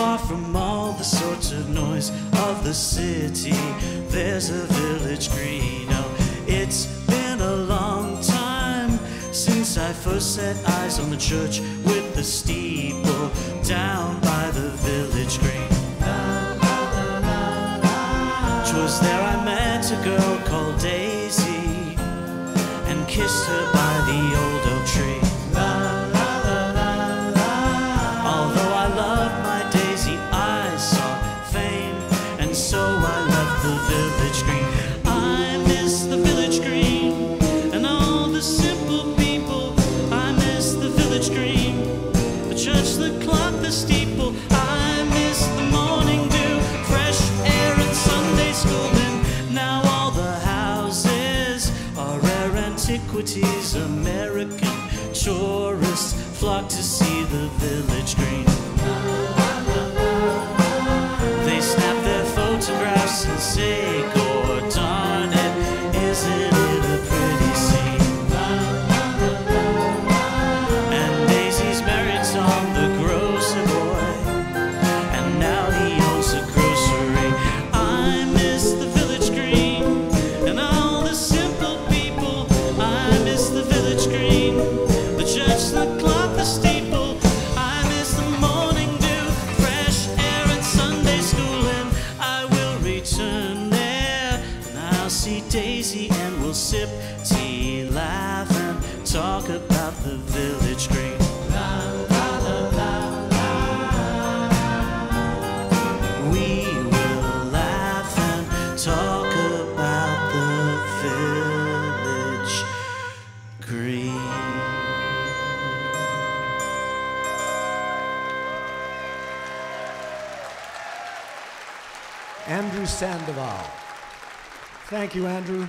from all the sorts of noise of the city. There's a village green. Oh, it's been a long time since I first set eyes on the church with the steeple down by the village green. Twas there I met a girl called Daisy and kissed her by the old oak tree. And so I left the village green. I miss the village green and all the simple people. I miss the village green, the church, the clock, the steeple. I miss the morning dew, fresh air, and Sunday school. And now all the houses are rare antiquities. American tourists flock to see the village green. I'll Daisy, and we'll sip tea, laugh, and talk about the village green. We will laugh and talk about the village green. Andrew Sandoval. Thank you, Andrew.